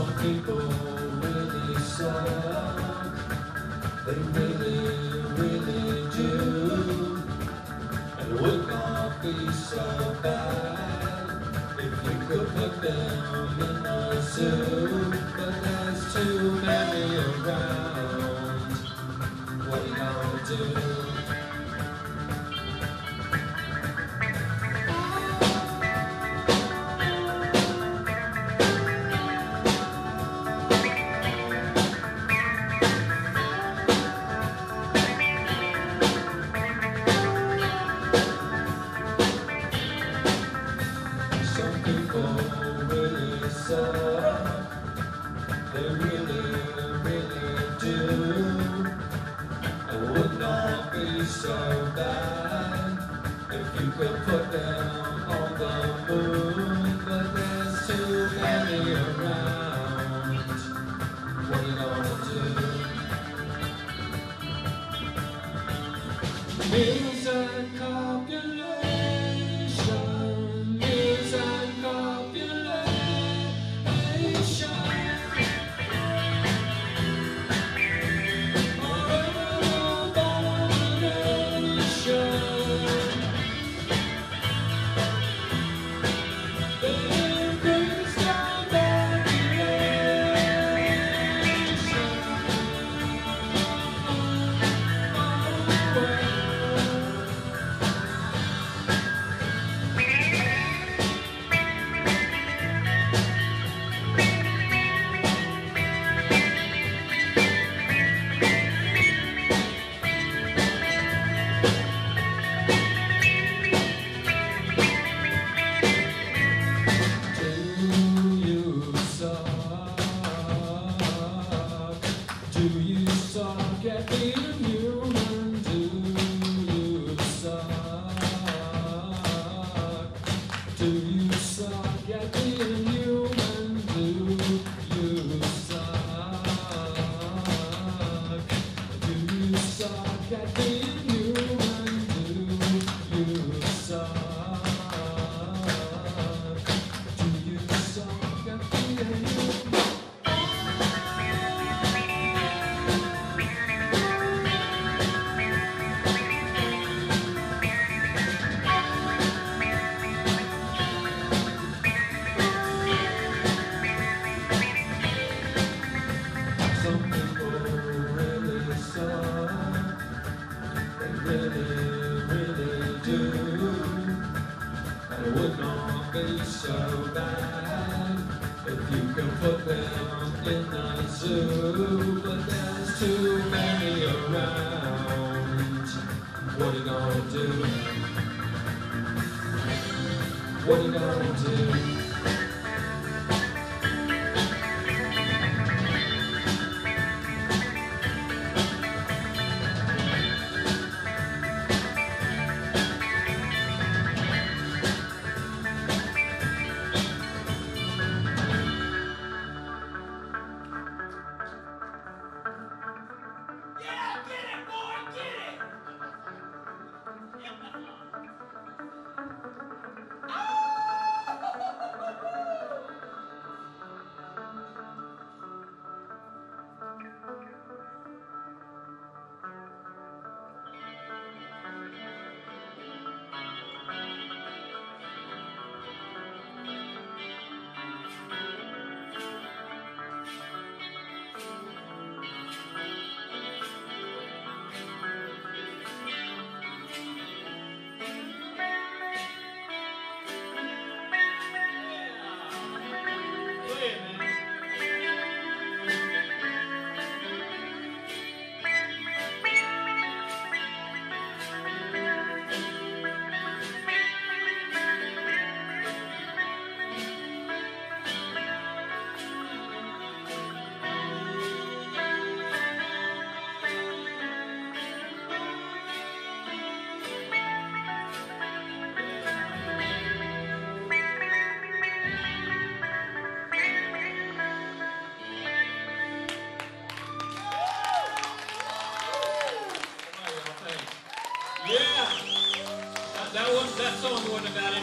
people really suck. They really, really do. And it would not be so bad if you could put them in a zoo. But there's too many around. What are you gonna do? Really suck. They really, really do. It would not be so bad if you could put them on the moon. But there's too many around. What are you gonna do? News Do you suck at being human? Would not be so bad if you could put them in the zoo. But there's too many around. What are you gonna do? What are you gonna do? Yeah. That, that, was, that song wasn't about there.